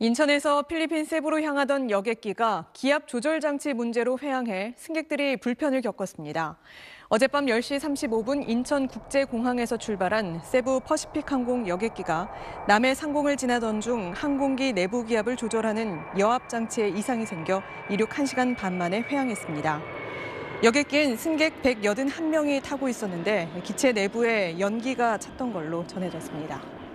인천에서 필리핀 세부로 향하던 여객기가 기압 조절 장치 문제로 회항해 승객들이 불편을 겪었습니다. 어젯밤 10시 35분 인천국제공항에서 출발한 세부 퍼시픽 항공 여객기가 남해 상공을 지나던 중 항공기 내부 기압을 조절하는 여압 장치에 이상이 생겨 이륙 1시간 반 만에 회항했습니다. 여객기엔 승객 181명이 타고 있었는데 기체 내부에 연기가 찼던 걸로 전해졌습니다.